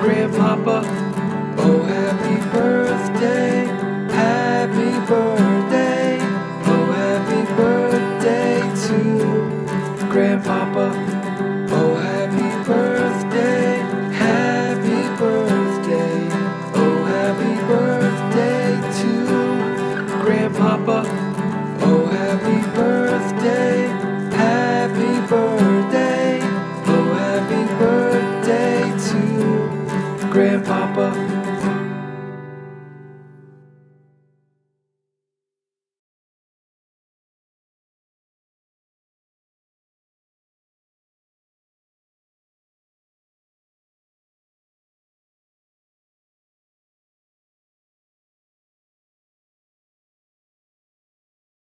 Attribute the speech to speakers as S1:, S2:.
S1: granpoppa. Oh, happy birthday, happy birthday, oh, happy birthday to granpoppa. Oh, happy birthday, happy birthday, oh, happy birthday to granpoppa. Oh, happy birthday, happy birthday, oh, happy birthday to Granpoppa.